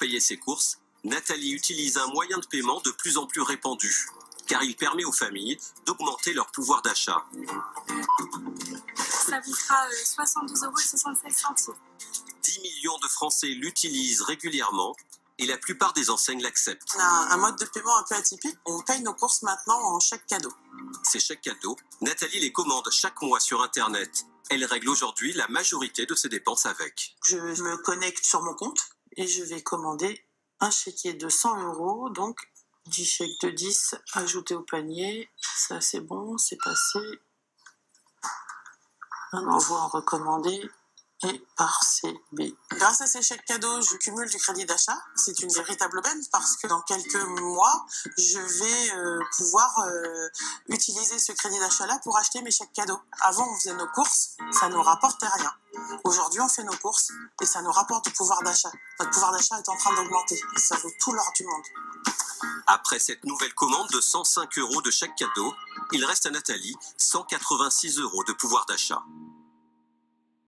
payer ses courses, Nathalie utilise un moyen de paiement de plus en plus répandu, car il permet aux familles d'augmenter leur pouvoir d'achat. Ça vous fera 72,76 euros. 10 millions de Français l'utilisent régulièrement et la plupart des enseignes l'acceptent. On a un mode de paiement un peu atypique. On paye nos courses maintenant en chèque cadeau. Ces chèques cadeaux, Nathalie les commande chaque mois sur Internet. Elle règle aujourd'hui la majorité de ses dépenses avec. Je me connecte sur mon compte et je vais commander un chéquier de 100 euros. Donc 10 chèques de 10 ajoutés au panier. Ça c'est bon, c'est passé. Un envoi recommandé et par CB. Grâce à ces chèques cadeaux, je cumule du crédit d'achat. C'est une véritable aubaine parce que dans quelques mois, je vais euh, pouvoir euh, utiliser ce crédit d'achat-là pour acheter mes chèques cadeaux. Avant, on faisait nos courses, ça ne nous rapportait rien. Aujourd'hui, on fait nos courses et ça nous rapporte du pouvoir d'achat. Notre pouvoir d'achat est en train d'augmenter. Ça vaut tout l'or du monde. Après cette nouvelle commande de 105 euros de chèque cadeau, il reste à Nathalie 186 euros de pouvoir d'achat.